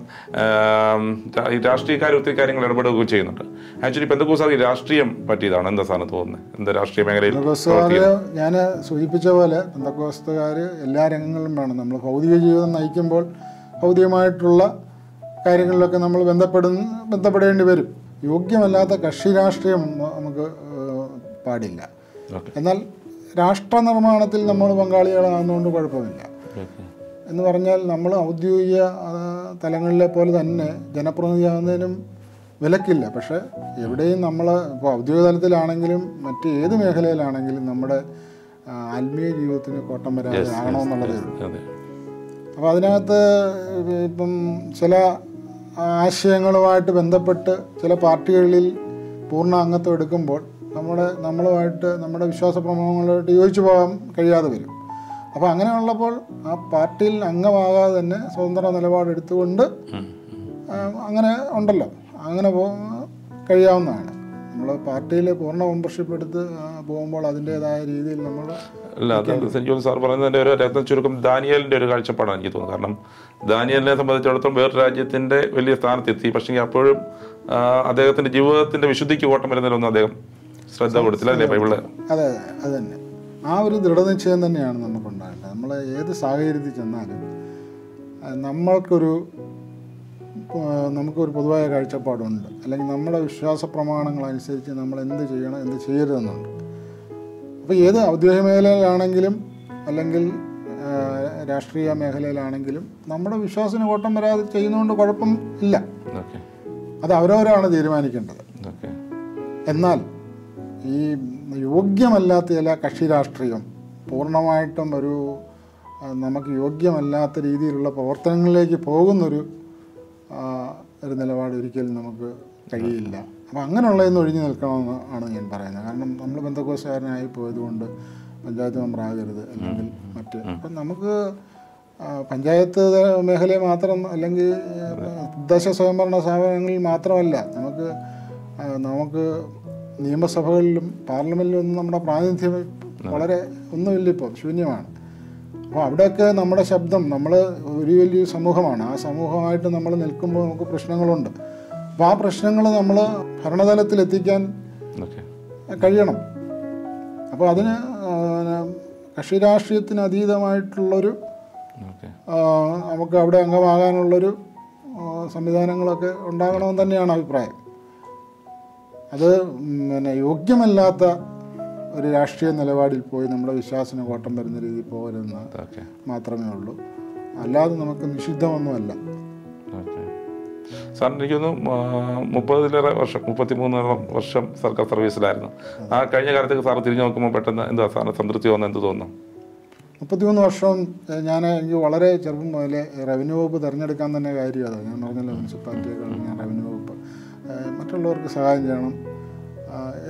ഈ രാഷ്ട്രീയക്കാർ ഒത്തിരി കാര്യങ്ങൾ ഇടപെടുകയൊക്കെ ചെയ്യുന്നുണ്ട്. ആക്ച്വലി ഇപ്പം എന്തൊക്കെ ഈ രാഷ്ട്രീയം പറ്റിയതാണ്? എന്താ സാധനം തോന്നുന്നത് എന്താ രാഷ്ട്രീയ മേഖലയിൽ ഞാൻ സൂചിപ്പിച്ച പോലെ ബന്ധക്കോസ്തുകാർ എല്ലാ രംഗങ്ങളിലും വേണം. നമ്മൾ ഭൗതിക ജീവിതം നയിക്കുമ്പോൾ ഭൗതികമായിട്ടുള്ള കാര്യങ്ങളിലൊക്കെ നമ്മൾ ബന്ധപ്പെടുന്ന ബന്ധപ്പെടേണ്ടി വരും. യോഗ്യമല്ലാത്ത കക്ഷി രാഷ്ട്രീയം നമുക്ക് പാടില്ല. എന്നാൽ രാഷ്ട്ര നിർമ്മാണത്തിൽ നമ്മൾ പങ്കാളികളാകുന്നതുകൊണ്ട് കുഴപ്പമില്ല. എന്ന് പറഞ്ഞാൽ നമ്മൾ ഔദ്യോഗിക തലങ്ങളിലെ പോലെ തന്നെ ജനപ്രതിനിധിയാകുന്നതിനും വിലക്കില്ല. പക്ഷേ എവിടെയും നമ്മൾ ഇപ്പോൾ ഔദ്യോഗിക തലത്തിലാണെങ്കിലും മറ്റ് ഏത് മേഖലയിലാണെങ്കിലും നമ്മുടെ ആത്മീയ ജീവിതത്തിന് കോട്ടം വരാതെ ആകണമെന്നുള്ളതേ ഉള്ളൂ. അപ്പോൾ അതിനകത്ത് ഇപ്പം ചില ആശയങ്ങളുമായിട്ട് ബന്ധപ്പെട്ട് ചില പാർട്ടികളിൽ പൂർണ അംഗത്വം എടുക്കുമ്പോൾ നമ്മുടെ നമ്മളുമായിട്ട് നമ്മുടെ വിശ്വാസ പ്രമുഖങ്ങളുമായിട്ട് യോജിച്ചു പോകാൻ കഴിയാതെ വരും. അപ്പോൾ അങ്ങനെയുള്ളപ്പോൾ ആ പാർട്ടിയിൽ അംഗമാകാതെ തന്നെ സ്വതന്ത്ര നിലപാടെടുത്തുകൊണ്ട് അങ്ങനെ ഉണ്ടല്ലോ. അങ്ങനെ പോ കഴിയാവുന്നതാണ്. നമ്മൾ പാർട്ടിയിൽ പൂർണ മെമ്പർഷിപ്പ് എടുത്ത് പോകുമ്പോൾ അതിന്റെതായ രീതിയിൽ നമ്മൾ അല്ല അത് സെന്റ് ജോൺ സാർ പറയുന്നതിന്റെ ഒരു രത്ന ചുരുക്കം ദാനിയലിന്റെ ഒരു കാഴ്ചപ്പാടാണ് എനിക്ക് തോന്നുന്നത്. കാരണം ദാനിയലിനെ സംബന്ധിച്ചിടത്തോളം വേറൊരു രാജ്യത്തിന്റെ വലിയ സ്ഥാനത്തെത്തി. പക്ഷേ അപ്പോഴും അദ്ദേഹത്തിന്റെ ജീവിതത്തിന്റെ വിശുദ്ധിക്ക് ഓട്ടം വരുന്നതിലൊന്നും അദ്ദേഹം ശ്രദ്ധ കൊടുത്തില്ല അല്ലേ ബൈബിൾ അതെ അത് തന്നെ. ആ ഒരു ദൃഢനിശ്ചയം തന്നെയാണ് നമുക്കുണ്ടാകേണ്ടത് നമ്മൾ ഏത് സാഹചര്യത്തിൽ ചെന്നാലും നമ്മൾക്കൊരു നമുക്കൊരു പൊതുവായ കാഴ്ചപ്പാടുണ്ട്. അല്ലെങ്കിൽ നമ്മുടെ വിശ്വാസ പ്രമാണങ്ങൾ അനുസരിച്ച് നമ്മൾ എന്ത് ചെയ്യണം എന്ത് ചെയ്യരുതെന്നുണ്ട്. അപ്പോൾ ഏത് ഔദ്യോഗിക മേഖലയിലാണെങ്കിലും അല്ലെങ്കിൽ രാഷ്ട്രീയ മേഖലയിലാണെങ്കിലും നമ്മുടെ വിശ്വാസത്തിന് കോട്ടം വരാതെ ചെയ്യുന്നതുകൊണ്ട് കുഴപ്പം ഇല്ല. അത് അവരവരാണ് തീരുമാനിക്കേണ്ടത്. എന്നാൽ ഈ യോഗ്യമല്ലാത്ത ചില കക്ഷി രാഷ്ട്രീയം പൂർണമായിട്ടും ഒരു നമുക്ക് യോഗ്യമല്ലാത്ത രീതിയിലുള്ള പ്രവർത്തനങ്ങളിലേക്ക് പോകുന്നൊരു ഒരു നിലപാട് ഒരിക്കലും നമുക്ക് കഴിയില്ല. അപ്പം അങ്ങനെയുള്ളതെന്ന് ഒഴിഞ്ഞു നിൽക്കണമെന്ന് ആണ് ഞാൻ പറയുന്നത്. കാരണം നമ്മൾ ബന്ധക്കോസുകാരനായി പോയതുകൊണ്ട് പഞ്ചായത്ത് മെമ്പറാകരുത് അല്ലെങ്കിൽ മറ്റ്. അപ്പം നമുക്ക് പഞ്ചായത്ത് മേഖലയെ മാത്രം അല്ലെങ്കിൽ തദ്ദേശ സ്വയംഭരണ സ്ഥാപനങ്ങളിൽ മാത്രമല്ല നമുക്ക് നമുക്ക് നിയമസഭകളിലും പാർലമെന്റിലും ഒന്നും നമ്മുടെ പ്രാതിനിധ്യം വളരെ ഒന്നുമില്ല ഇപ്പോൾ ശൂന്യമാണ്. അപ്പോൾ അവിടെയൊക്കെ നമ്മുടെ ശബ്ദം നമ്മൾ ഒരു വലിയ സമൂഹമാണ്. ആ സമൂഹമായിട്ട് നമ്മൾ നിൽക്കുമ്പോൾ നമുക്ക് പ്രശ്നങ്ങളുണ്ട്. അപ്പോൾ ആ പ്രശ്നങ്ങൾ നമ്മൾ ഭരണതലത്തിൽ എത്തിക്കാൻ കഴിയണം. അപ്പോൾ അതിന് കക്ഷി രാഷ്ട്രീയത്തിന് അതീതമായിട്ടുള്ളൊരു നമുക്ക് അവിടെ അംഗമാകാനുള്ളൊരു സംവിധാനങ്ങളൊക്കെ ഉണ്ടാകണമെന്ന് തന്നെയാണ് അഭിപ്രായം. അത് പിന്നെ യോഗ്യമല്ലാത്ത ഒരു രാഷ്ട്രീയ നിലപാടിൽ പോയി നമ്മുടെ വിശ്വാസത്തിന് കോട്ടം വരുന്ന രീതിയിൽ പോകരുതെന്ന് മാത്രമേ ഉള്ളൂ. അല്ലാതെ നമുക്ക് നിഷിദ്ധമൊന്നുമല്ല. സാറിന് എനിക്കൊന്ന് മുപ്പതിലേറെ വർഷം മുപ്പത്തിമൂന്നോളം വർഷം സർക്കാർ സർവീസിലായിരുന്നു. ആ കഴിഞ്ഞ കാലത്തേക്ക് സാർ തിരിഞ്ഞു നോക്കുമ്പോൾ പെട്ടെന്ന് എന്താ സാറിന് സംതൃപ്തി തോന്നുന്നത്? എന്ത് തോന്നുന്നു? മുപ്പത്തിമൂന്ന് വർഷം ഞാൻ എനിക്ക് വളരെ ചെറുപ്പം മുതലേ റവന്യൂ വകുപ്പ് തിരഞ്ഞെടുക്കാൻ തന്നെ കാര്യമാണ് ഞാൻ പറഞ്ഞല്ലോ മുനിസിപ്പാലിറ്റിയൊക്കെ ഞാൻ റവന്യൂ വകുപ്പ്. മറ്റുള്ളവർക്ക് സഹായം ചെയ്യണം.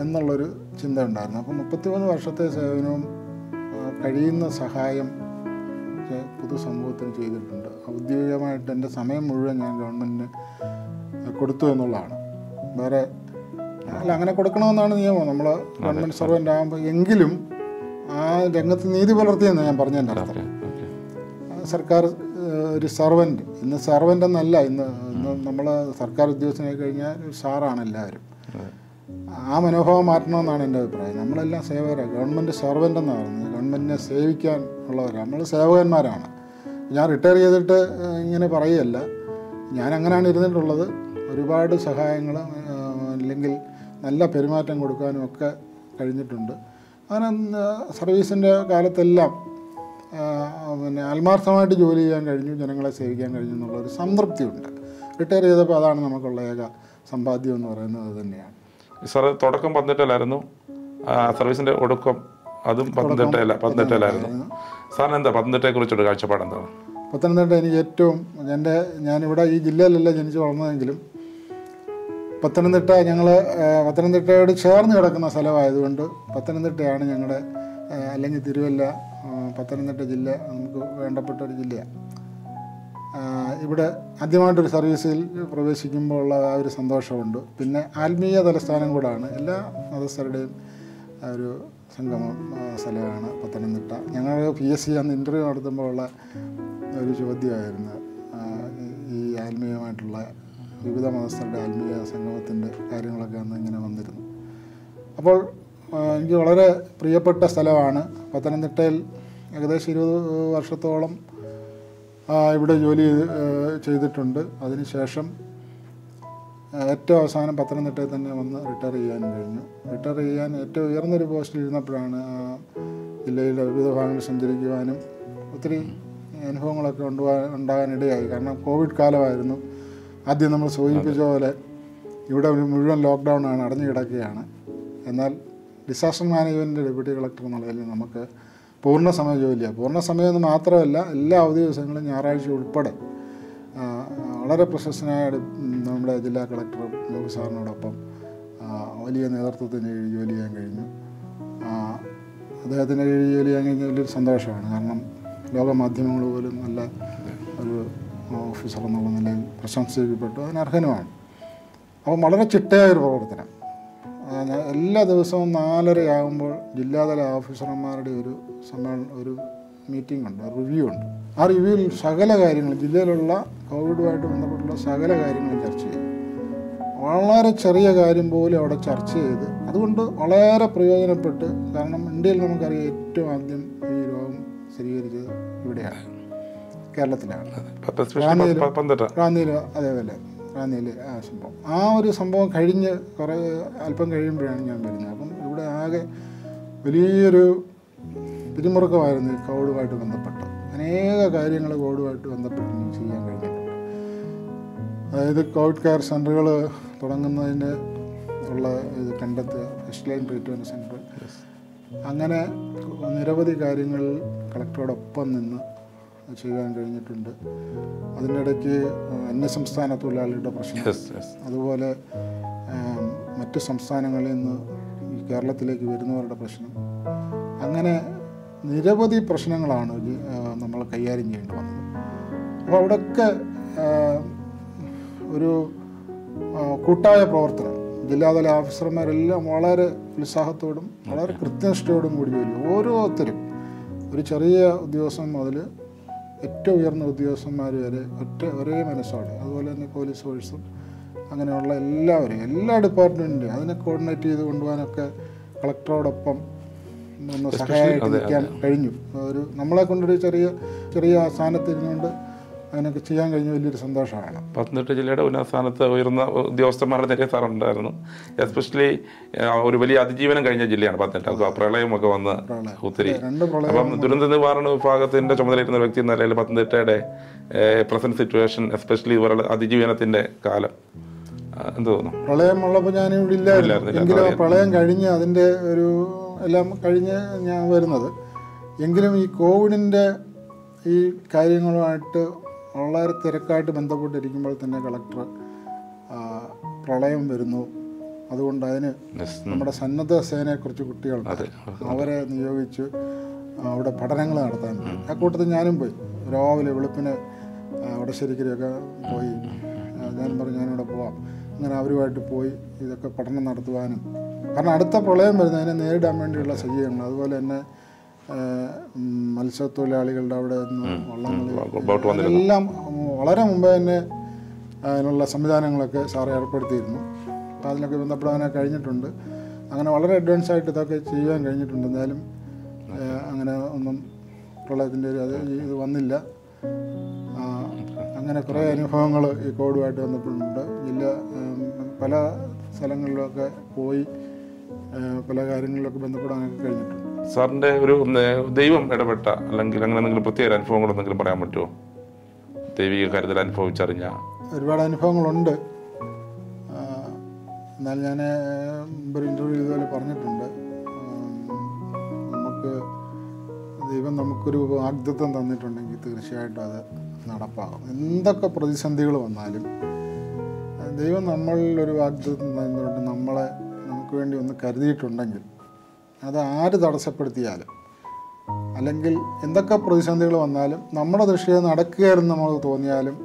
എന്നുള്ളൊരു ചിന്ത ഉണ്ടായിരുന്നു അപ്പം മുപ്പത്തിമൂന്ന് വർഷത്തെ സേവനവും കഴിയുന്ന സഹായം പൊതുസമൂഹത്തിന് ചെയ്തിട്ടുണ്ട്. ഔദ്യോഗികമായിട്ട് എന്റെ സമയം മുഴുവൻ ഞാൻ ഗവൺമെന്റിന് കൊടുത്തു എന്നുള്ളതാണ്. വേറെ അല്ല അങ്ങനെ കൊടുക്കണമെന്നാണ് നിയമം. നമ്മൾ ഗവൺമെന്റ് സർവന്റ് ആകുമ്പോൾ എങ്കിലും ആ രംഗത്ത് നീതി പുലർത്തിയെന്ന് ഞാൻ പറഞ്ഞതിന്റെ അർത്ഥം. സർക്കാർ ഒരു സർവന്റ്. ഇന്ന് സർവന്റ് എന്നല്ല ഇന്ന് ഇന്ന് നമ്മൾ സർക്കാർ ഉദ്യോഗസ്ഥനായി കഴിഞ്ഞാൽ സാറാണ് എല്ലാവരും. ആ മനോഭാവം മാറ്റണമെന്നാണ് എന്റെ അഭിപ്രായം. നമ്മളെല്ലാം സേവകരാണ് ഗവൺമെന്റ് സെർവന്റ് എന്നാണ് പറയുന്നത്. ഗവൺമെന്റിനെ സേവിക്കാൻ ഉള്ളവരാണ് നമ്മൾ സേവകന്മാരാണ്. ഞാൻ റിട്ടയർ ചെയ്തിട്ട് ഇങ്ങനെ പറയുകയല്ല. ഞാൻ അങ്ങനെയാണ് ഇരുന്നിട്ടുള്ളത്. ഒരുപാട് സഹായങ്ങൾ അല്ലെങ്കിൽ നല്ല പെരുമാറ്റം കൊടുക്കാനും ഒക്കെ കഴിഞ്ഞിട്ടുണ്ട്. അങ്ങനെ സർവീസിന്റെ കാലത്തെല്ലാം പിന്നെ ആത്മാർത്ഥമായിട്ട് ജോലി ചെയ്യാൻ കഴിഞ്ഞു ജനങ്ങളെ സേവിക്കാൻ കഴിഞ്ഞു എന്നുള്ളൊരു സംതൃപ്തിയുണ്ട്. റിട്ടയർ ചെയ്തപ്പോൾ അതാണ് നമുക്കുള്ള ഏക സമ്പാദ്യം എന്ന് പറയുന്നത് തന്നെയാണ്. സാറ് തുടക്കം പത്തനംതിട്ടയിലായിരുന്നു ആ, സർവീസിന്റെ ഒടുക്കം അതും പത്തനംതിട്ടയില പത്തനംതിട്ടയിലായിരുന്നു സാറിന് എന്താ പത്തനംതിട്ടയെ കുറിച്ചുള്ള കാഴ്ചപ്പാട് എന്താണ് പത്തനംതിട്ട എനിക്ക് ഏറ്റവും എന്റെ ഞാനിവിടെ ഈ ജില്ലയിലല്ല ജനിച്ചു വളർന്നതെങ്കിലും പത്തനംതിട്ട ഞങ്ങൾ പത്തനംതിട്ടയോട് ചേർന്ന് കിടക്കുന്ന സ്ഥലമായതുകൊണ്ട് പത്തനംതിട്ടയാണ് ഞങ്ങളുടെ അല്ലെങ്കിൽ തിരുവല്ല പത്തനംതിട്ട ജില്ല നമുക്ക് വേണ്ടപ്പെട്ട ഒരു ജില്ലയാണ്. ഇവിടെ ആദ്യമായിട്ടൊരു സർവീസിൽ പ്രവേശിക്കുമ്പോൾ ഉള്ള ആ ഒരു സന്തോഷമുണ്ട്. പിന്നെ ആത്മീയ തലസ്ഥാനം കൂടാണ്. എല്ലാ മതസ്ഥരുടെയും ഒരു സംഗമ സ്ഥലമാണ് പത്തനംതിട്ട. ഞങ്ങൾ പി എസ് സി അന്ന് ഇന്റർവ്യൂ നടത്തുമ്പോൾ ഉള്ള ഒരു ചോദ്യമായിരുന്നു. ഈ- ആത്മീയമായിട്ടുള്ള വിവിധ മതസ്ഥരുടെ ആത്മീയ സംഗമത്തിന്റെ കാര്യങ്ങളൊക്കെ അന്ന് ഇങ്ങനെ വന്നിരുന്നു. അപ്പോൾ എനിക്ക് വളരെ പ്രിയപ്പെട്ട സ്ഥലമാണ് പത്തനംതിട്ടയിൽ ഏകദേശം ഇരുപത് വർഷത്തോളം ഇവിടെ ജോലി ചെയ്ത്, ചെയ്തിട്ടുണ്ട്. അതിനുശേഷം ഏറ്റവും അവസാനം പത്തനംതിട്ടയിൽ തന്നെ വന്ന് റിട്ടയർ ചെയ്യാൻ കഴിഞ്ഞു. റിട്ടയർ ചെയ്യാൻ ഏറ്റവും ഉയർന്നൊരു പോസ്റ്റിൽ ഇരുന്നപ്പോഴാണ് ജില്ലയിലെ വിവിധ ഭാഗങ്ങളിൽ സഞ്ചരിക്കുവാനും ഒത്തിരി അനുഭവങ്ങളൊക്കെ ഉണ്ടാകാൻ ഉണ്ടാകാനിടയായി. കാരണം കോവിഡ് കാലമായിരുന്നു. ആദ്യം നമ്മൾ സൂചിപ്പിച്ച പോലെ ഇവിടെ മുഴുവൻ ലോക്ക്ഡൗൺ ആണ് അടഞ്ഞു കിടക്കുകയാണ്. എന്നാൽ ഡിസാസ്റ്റർ മാനേജ്മെന്റ് ഡെപ്യൂട്ടി കളക്ടർ എന്നുള്ളതിൽ നമുക്ക് പൂർണ സമയ ജോലിയാണ് പൂർണ സമയം എന്ന് മാത്രമല്ല എല്ലാ അവധി ദിവസങ്ങളും ഞായറാഴ്ച ഉൾപ്പെടെ വളരെ പ്രശസ്തനായ നമ്മുടെ ജില്ലാ കളക്ടർ ലോക് സാറിനോടൊപ്പം വലിയ നേതൃത്വത്തിന് ജോലി ചെയ്യാൻ കഴിഞ്ഞു. അദ്ദേഹത്തിന്റെ കീഴിൽ ജോലി ചെയ്യാൻ കഴിഞ്ഞ വലിയൊരു സന്തോഷമാണ്. കാരണം ലോക മാധ്യമങ്ങൾ പോലും നല്ല ഒരു ഓഫീസർ എന്നുള്ള നിലയിൽ പ്രശംസിക്കപ്പെട്ടു. അതിന് അർഹനുമാണ് അപ്പം വളരെ ചിട്ടയായ ഒരു പ്രവർത്തനം. എല്ലാ ദിവസവും നാലരയാകുമ്പോൾ ജില്ലാതല ഓഫീസർമാരുടെ ഒരു സമ്മേളനം ഒരു മീറ്റിംഗ് ഉണ്ട് റിവ്യൂ ഉണ്ട്. ആ റിവ്യൂവിൽ സകല കാര്യങ്ങൾ ജില്ലയിലുള്ള കോവിഡുമായിട്ട് ബന്ധപ്പെട്ടുള്ള സകല കാര്യങ്ങളും ചർച്ച ചെയ്യും വളരെ ചെറിയ കാര്യം പോലും അവിടെ ചർച്ച ചെയ്ത് അതുകൊണ്ട് വളരെ പ്രയോജനപ്പെട്ട് കാരണം ഇന്ത്യയിൽ നമുക്കറിയാം ഏറ്റവും ആദ്യം ഈ രോഗം സ്ഥിരീകരിച്ചത് ഇവിടെയാണ് കേരളത്തിലാണ്. റാന്നിയിൽ അതേപോലെ. റാന്നിയിൽ ആ സംഭവം. ആ ഒരു സംഭവം കഴിഞ്ഞ് കുറേ അല്പം കഴിയുമ്പോഴാണ് ഞാൻ വരുന്നത്. അപ്പം ഇവിടെ ആകെ വലിയൊരു പിരിമുറുക്കമായിരുന്നു ഈ കോവിഡുമായിട്ട് ബന്ധപ്പെട്ട്. അനേക കാര്യങ്ങൾ കോവിഡുമായിട്ട് ബന്ധപ്പെട്ട് ചെയ്യാൻ കഴിഞ്ഞിട്ടുണ്ട്. അതായത് കോവിഡ് കെയർ സെന്ററുകൾ തുടങ്ങുന്നതിന് ഉള്ള ഇത് കണ്ടെത്തുക ഫസ്റ്റ് ലൈൻ ട്രീറ്റ്മെന്റ് സെന്റർ അങ്ങനെ നിരവധി കാര്യങ്ങൾ കളക്ടറോടൊപ്പം നിന്ന് ചെയ്യാൻ കഴിഞ്ഞിട്ടുണ്ട്. അതിനിടയ്ക്ക് അന്യസംസ്ഥാന തൊഴിലാളികളുടെ പ്രശ്നം. അതുപോലെ മറ്റ് സംസ്ഥാനങ്ങളിൽ നിന്ന് ഈ കേരളത്തിലേക്ക് വരുന്നവരുടെ പ്രശ്നം. അങ്ങനെ നിരവധി പ്രശ്നങ്ങളാണ് നമ്മൾ കൈകാര്യം ചെയ്യേണ്ടി വന്നത്. അപ്പോൾ അവിടെയൊക്കെ ഒരു കൂട്ടായ പ്രവർത്തനം. ജില്ലാതല ഓഫീസർമാരെല്ലാം വളരെ ഉത്സാഹത്തോടും വളരെ കൃത്യനിഷ്ഠയോടും കൂടി ജോലി ഓരോരുത്തരും ഒരു ചെറിയ ഉദ്യോഗസ്ഥൻ മുതൽ ഏറ്റവും ഉയർന്ന ഉദ്യോഗസ്ഥന്മാർ വരെ ഒറ്റ ഒരേ മനസ്സാണ്. അതുപോലെ തന്നെ പോലീസ് ഫോഴ്സും അങ്ങനെയുള്ള എല്ലാവരും എല്ലാ ഡിപ്പാർട്ട്മെന്റിന്റെയും അതിനെ കോർഡിനേറ്റ് ചെയ്ത് കൊണ്ടുപോകാനൊക്കെ കളക്ടറോടൊപ്പം ഒന്ന് സഹായമായിട്ട് നിൽക്കാൻ കഴിഞ്ഞു. ഒരു നമ്മളെ കൊണ്ടൊരു ചെറിയ ചെറിയ സ്ഥാനത്ത് അതിനൊക്കെ ചെയ്യാൻ കഴിഞ്ഞ വലിയൊരു സന്തോഷമാണ്. പത്തനംതിട്ട ജില്ലയുടെ ഉന്നത സ്ഥാനത്ത് ഉയർന്ന ഉദ്യോഗസ്ഥന്മാരുടെ നിരയെ സാറുണ്ടായിരുന്നു എസ്പെഷ്യലി ഒരു വലിയ അതിജീവനം കഴിഞ്ഞ ജില്ലയാണ് പത്തനംതിട്ട. പ്രളയമൊക്കെ വന്ന് ഒത്തിരി. അപ്പം ദുരന്ത നിവാരണ വിഭാഗത്തിന്റെ ചുമതലയിരുന്ന വ്യക്തി എന്ന നിലയിൽ പത്തനംതിട്ടയുടെ പ്രസന്റ് സിറ്റുവേഷൻ എസ്പെഷ്യലി ഇവരുടെ അതിജീവനത്തിന്റെ കാലം. എന്ത് തോന്നുന്നു? പ്രളയം ഉള്ളപ്പോൾ ഞാൻ ഇവിടെ ഇല്ലായിരുന്നു എങ്കിലും പ്രളയം കഴിഞ്ഞ് അതിന്റെ ഒരു എല്ലാം കഴിഞ്ഞ് ഞാൻ വരുന്നത്. എങ്കിലും ഈ കോവിഡിന്റെ ഈ കാര്യങ്ങളുമായിട്ട് വളരെ തിരക്കായിട്ട് ബന്ധപ്പെട്ടിരിക്കുമ്പോൾ തന്നെ കളക്ടർ പ്രളയം വരുന്നു. അതുകൊണ്ട് അതിന് നമ്മുടെ സന്നദ്ധ സേനയെക്കുറിച്ച് കുട്ടികളുണ്ട് അവരെ നിയോഗിച്ച് അവിടെ പഠനങ്ങൾ നടത്താൻ പോയി. ആ കൂട്ടത്തിൽ ഞാനും പോയി. രാവിലെ വെളുപ്പിന് അവിടെ വടശ്ശേരിക്കരയൊക്കെ പോയി. ഞാൻ പറഞ്ഞു ഞാനിവിടെ പോവാം. അങ്ങനെ അവരുമായിട്ട് പോയി ഇതൊക്കെ പഠനം നടത്തുവാനും. കാരണം അടുത്ത പ്രളയം വരുന്നതിനെ നേരിടാൻ വേണ്ടിയുള്ള സജ്ജീകരണം അതുപോലെ തന്നെ മത്സ്യത്തൊഴിലാളികളുടെ അവിടെ നിന്ന് എല്ലാം വളരെ മുമ്പേ തന്നെ അതിനുള്ള സംവിധാനങ്ങളൊക്കെ സാറ് ഏർപ്പെടുത്തിയിരുന്നു. അപ്പോൾ അതിനൊക്കെ ബന്ധപ്പെടാനൊക്കെ കഴിഞ്ഞിട്ടുണ്ട്. അങ്ങനെ വളരെ അഡ്വാൻസ് ആയിട്ട് ഇതൊക്കെ ചെയ്യാൻ കഴിഞ്ഞിട്ടുണ്ട്. എന്തായാലും അങ്ങനെ ഒന്നും പ്രളയത്തിന്റെ ഒരു അത് ഇത് വന്നില്ല. അങ്ങനെ കുറേ അനുഭവങ്ങൾ ഈ കോവിഡുമായിട്ട് ബന്ധപ്പെട്ടിട്ടുണ്ട് ജില്ല പല സ്ഥലങ്ങളിലൊക്കെ പോയി പല കാര്യങ്ങളിലൊക്കെ ബന്ധപ്പെടാനൊക്കെ കഴിഞ്ഞിട്ടുണ്ട്. സാറിന്റെ ഒരു ദൈവം ഇടപെട്ട അല്ലെങ്കിൽ അങ്ങനെ എന്തെങ്കിലും പ്രത്യേക അനുഭവങ്ങൾ എന്തെങ്കിലും പറയാൻ പറ്റുമോ? ദൈവിക കാര്യത്തിൽ അനുഭവിച്ചറിഞ്ഞ. ഒരുപാട് അനുഭവങ്ങളുണ്ട്. എന്നാൽ ഞാൻ ഒരു ഇന്റർവ്യൂ ഇതുപോലെ പറഞ്ഞിട്ടുണ്ട്. നമുക്ക് ദൈവം നമുക്കൊരു വാഗ്ദത്വം തന്നിട്ടുണ്ടെങ്കിൽ തീർച്ചയായിട്ടും അത് നടപ്പാകും. എന്തൊക്കെ പ്രതിസന്ധികൾ വന്നാലും ദൈവം നമ്മളിൽ ഒരു തന്നിട്ടുണ്ട് നമ്മളെ നമുക്ക് വേണ്ടി ഒന്ന് കരുതിയിട്ടുണ്ടെങ്കിൽ അത് ആര് തടസ്സപ്പെടുത്തിയാലും അല്ലെങ്കിൽ എന്തൊക്കെ പ്രതിസന്ധികൾ വന്നാലും നമ്മുടെ ദൃഷ്ടിയിൽ നടക്കുകയായിരുന്നു നമ്മൾ തോന്നിയാലും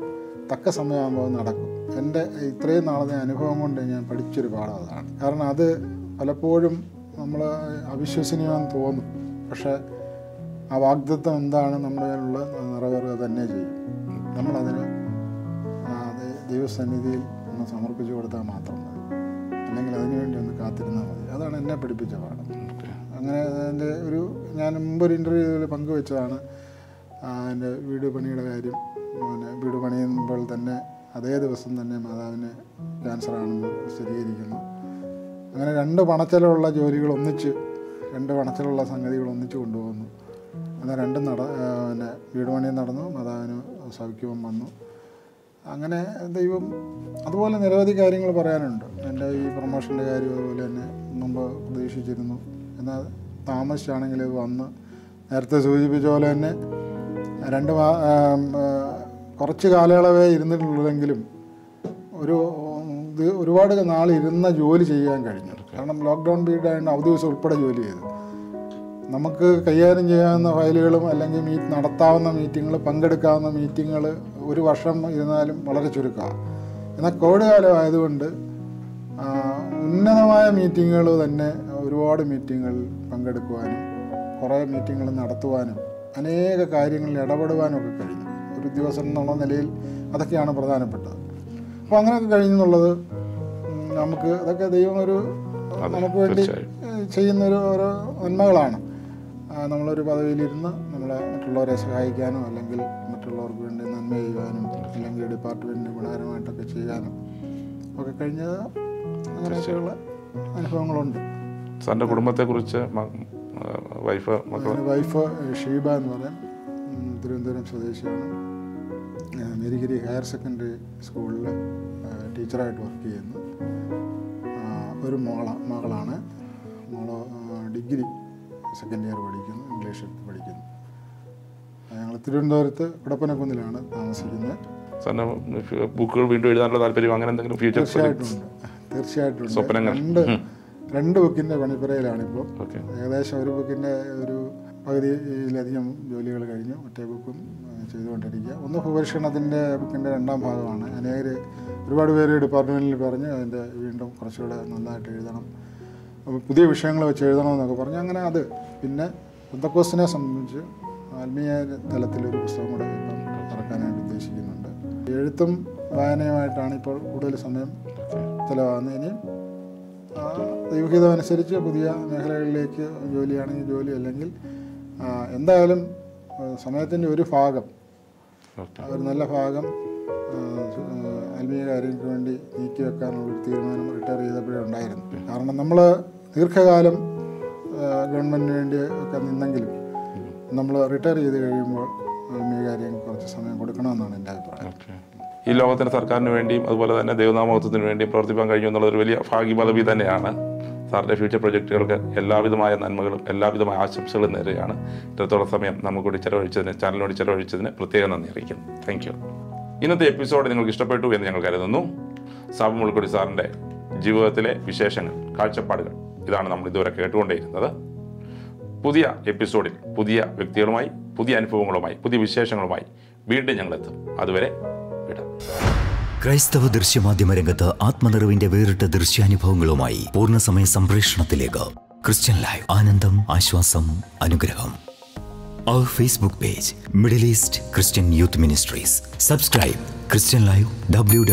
തക്ക സമയമാകുമ്പോൾ നടക്കും. എന്റെ ഇത്രയും നാളത്തെ അനുഭവം കൊണ്ട് ഞാൻ പഠിച്ചൊരു പാഠം അതാണ്. കാരണം അത് പലപ്പോഴും നമ്മൾ അവിശ്വസനീയമെന്ന് തോന്നും. പക്ഷേ ആ വാഗ്ദത്വം എന്താണ് നമ്മുടെ കയ്യിലുള്ള നിറവേറുക തന്നെ ചെയ്യും. നമ്മളതിന് ദൈവസന്നിധിയിൽ ഒന്ന് സമർപ്പിച്ചു കൊടുത്താൽ മാത്രം മതി. അല്ലെങ്കിൽ അതിനുവേണ്ടി ഒന്ന് കാത്തിരുന്നാൽ മതി. അതാണ് എന്നെ പഠിപ്പിച്ച പാഠം. അങ്ങനെ എന്റെ ഒരു ഞാൻ മുമ്പൊരു ഇന്റർവ്യൂവിൽ പങ്കുവെച്ചതാണ്. ആ, എന്റെ വീട് പണിയുടെ കാര്യം. പിന്നെ വീട് പണിയുമ്പോൾ തന്നെ അതേ ദിവസം തന്നെ മാതാവിന് ക്യാൻസറാണെന്ന് സ്ഥിരീകരിക്കുന്നു. അങ്ങനെ രണ്ട് പണച്ചലുള്ള ജോലികൾ ഒന്നിച്ച് രണ്ട് പണച്ചലുള്ള സംഗതികൾ ഒന്നിച്ച് കൊണ്ടുപോകുന്നു. എന്നാൽ രണ്ടും നട പിന്നെ വീട് പണിയും നടന്നു മാതാവിന് സൗഖ്യവും വന്നു. അങ്ങനെ ദൈവം അതുപോലെ നിരവധി കാര്യങ്ങൾ പറയാനുണ്ട്. എന്റെ ഈ പ്രൊമോഷന്റെ കാര്യം അതുപോലെ തന്നെ മുമ്പ് പ്രതീക്ഷിച്ചിരുന്നു. എന്നാൽ താമസിച്ചാണെങ്കിൽ വന്ന് നേരത്തെ സൂചിപ്പിച്ച പോലെ തന്നെ രണ്ട് കുറച്ച് കാലയളവേ ഇരുന്നിട്ടുള്ളെങ്കിലും ഒരു ഒരുപാട് നാൾ ഇരുന്ന ജോലി ചെയ്യാൻ കഴിഞ്ഞു. കാരണം ലോക്ക്ഡൗൺ പീരീഡ് ആയതുകൊണ്ട് അവധി ദിവസം ഉൾപ്പെടെ ജോലി ചെയ്തു. നമുക്ക് കൈകാര്യം ചെയ്യാവുന്ന ഫയലുകളും അല്ലെങ്കിൽ മീ നടത്താവുന്ന മീറ്റിങ്ങൾ പങ്കെടുക്കാവുന്ന മീറ്റിങ്ങൾ ഒരു വർഷം ഇരുന്നാലും വളരെ ചുരുക്കമാണ്. എന്നാൽ കോവിഡ് കാലമായതുകൊണ്ട് ഉന്നതമായ മീറ്റിങ്ങുകൾ തന്നെ ഒരുപാട് മീറ്റിങ്ങുകൾ പങ്കെടുക്കുവാനും കുറേ മീറ്റിങ്ങുകൾ നടത്തുവാനും അനേക കാര്യങ്ങളിൽ ഇടപെടുവാനും ഒക്കെ കഴിഞ്ഞു. ഒരു ദിവസം എന്നുള്ള നിലയിൽ അതൊക്കെയാണ് പ്രധാനപ്പെട്ടത്. അപ്പോൾ അങ്ങനെയൊക്കെ കഴിഞ്ഞെന്നുള്ളത് എന്നുള്ളത് നമുക്ക് അതൊക്കെ ദൈവം ഒരു നമുക്ക് വേണ്ടി ചെയ്യുന്നൊരു ഓരോ നന്മകളാണ്. നമ്മളൊരു പദവിയിലിരുന്ന് നമ്മളെ മറ്റുള്ളവരെ സഹായിക്കാനോ അല്ലെങ്കിൽ മറ്റുള്ളവർക്ക് വേണ്ടി നന്മ ചെയ്യുവാനും അല്ലെങ്കിൽ ഡിപ്പാർട്ട്മെന്റിന് ഗുണകരമായിട്ടൊക്കെ ചെയ്യാനും ഒക്കെ കഴിഞ്ഞത് അങ്ങനെയൊക്കെയുള്ള അനുഭവങ്ങളുണ്ട്. സാറിന്റെ കുടുംബത്തെക്കുറിച്ച് കുറിച്ച് വൈഫ് മക്കൾ വൈഫ് ഷീബ എന്ന് പറയാം തിരുവനന്തപുരം സ്വദേശിയാണ്. നീലഗിരി മേരിഗിരി ഹയർ സെക്കൻഡറി സ്കൂളിൽ ടീച്ചറായിട്ട് വർക്ക് ചെയ്യുന്നു. ഒരു മോള മകളാണ്. മോൾ ഡിഗ്രി സെക്കൻഡ് ഇയർ പഠിക്കുന്നു ഇംഗ്ലീഷ് എടുത്ത് പഠിക്കുന്നു. ഞങ്ങൾ തിരുവനന്തപുരത്ത് കുടപ്പനക്കുന്നിലാണ് താമസിക്കുന്നത്. സാറിന് ബുക്കുകൾ വീണ്ടും എഴുതാനുള്ള താല്പര്യം അങ്ങനെ എന്തെങ്കിലും ഫ്യൂച്ചർ തീർച്ചയായിട്ടും തീർച്ചയായിട്ടും. രണ്ട് രണ്ട് ബുക്കിന്റെ പണിപ്പുരയിലാണിപ്പോൾ ഇപ്പോൾ ഏകദേശം ഒരു ബുക്കിന്റെ ഒരു പകുതിയിലധികം ജോലികൾ കഴിഞ്ഞു. മറ്റേ ബുക്കും ചെയ്തുകൊണ്ടിരിക്കുക. ഒന്ന് ഭൂപരിഷ്കരണത്തിന്റെ ബുക്കിന്റെ രണ്ടാം ഭാഗമാണ്. അനേകർ ഒരുപാട് പേര് ഡിപ്പാർട്ട്മെന്റിൽ പറഞ്ഞ് അതിന്റെ വീണ്ടും കുറച്ചുകൂടെ നന്നായിട്ട് എഴുതണം. അപ്പോൾ പുതിയ വിഷയങ്ങൾ വെച്ച് എഴുതണം എന്നൊക്കെ പറഞ്ഞു അങ്ങനെ അത്. പിന്നെ ബന്ധക്കോസിനെ സംബന്ധിച്ച് ആത്മീയ തലത്തിലൊരു പുസ്തകം കൂടെ ഇപ്പം ഇറക്കാനായിട്ട് ഉദ്ദേശിക്കുന്നുണ്ട്. എഴുത്തും വായനയുമായിട്ടാണ് ഇപ്പോൾ കൂടുതൽ സമയം ചിലവാകുന്നത്. ഇനിയും ദൈവഹിതം അനുസരിച്ച് പുതിയ മേഖലകളിലേക്ക് ജോലിയാണെങ്കിൽ ജോലി അല്ലെങ്കിൽ എന്തായാലും സമയത്തിന്റെ ഒരു ഭാഗം ഒരു നല്ല ഭാഗം ആത്മീയ കാര്യങ്ങൾക്ക് വേണ്ടി നീക്കി വെക്കാനുള്ളൊരു തീരുമാനം റിട്ടയർ ചെയ്തപ്പോഴേ ഉണ്ടായിരുന്നു. കാരണം നമ്മൾ ദീർഘകാലം ഗവൺമെന്റിന് വേണ്ടി ഒക്കെ നിന്നെങ്കിലും നമ്മൾ റിട്ടയർ ചെയ്ത് കഴിയുമ്പോൾ ആത്മീയ കാര്യങ്ങൾക്ക് കുറച്ച് സമയം കൊടുക്കണമെന്നാണ് എന്റെ അഭിപ്രായം. ഈ ലോകത്തിന്റെ സർക്കാരിന് വേണ്ടിയും അതുപോലെ തന്നെ ദൈവനാമത്വത്തിന് വേണ്ടിയും പ്രവർത്തിക്കാൻ കഴിഞ്ഞു എന്നുള്ളൊരു വലിയ ഭാഗ്യപദവി തന്നെയാണ്. സാറിന്റെ ഫ്യൂച്ചർ പ്രൊജക്റ്റുകൾക്ക് എല്ലാവിധമായ നന്മകളും എല്ലാവിധമായ ആശംസകളും നേരെയാണ് ഇത്രത്തോളം സമയം നമുക്കൂടി ചെലവഴിച്ചതിന് ചാനലിനോട് ചെലവഴിച്ചതിന് പ്രത്യേകം നന്ദി അറിയിക്കുന്നു. താങ്ക് ഇന്നത്തെ എപ്പിസോഡ് നിങ്ങൾക്ക് ഇഷ്ടപ്പെട്ടു എന്ന് ഞങ്ങൾ കരുതുന്നു. സാബു മുൾക്കൊടി സാറിന്റെ ജീവിതത്തിലെ വിശേഷങ്ങൾ കാഴ്ചപ്പാടുകൾ ഇതാണ് നമ്മൾ ഇതുവരെ കേട്ടുകൊണ്ടേയിരുന്നത്. പുതിയ എപ്പിസോഡിൽ പുതിയ വ്യക്തികളുമായി പുതിയ അനുഭവങ്ങളുമായി പുതിയ വിശേഷങ്ങളുമായി വീണ്ടും ഞങ്ങളെത്തും അതുവരെ വിടാം ക്രൈസ്തവ ദൃശ്യമാധ്യമ രംഗത്ത് ആത്മനിറവിന്റെ വേറിട്ട ദൃശ്യാനുഭവങ്ങളുമായി പൂർണസമയ സംപ്രേഷണത്തിലേക്ക് ക്രിസ്ത്യൻ ലൈവ്. ആനന്ദം ആശ്വാസം അനുഗ്രഹം. അവർ Facebook page middle east Christian youth ministries subscribe Christian live W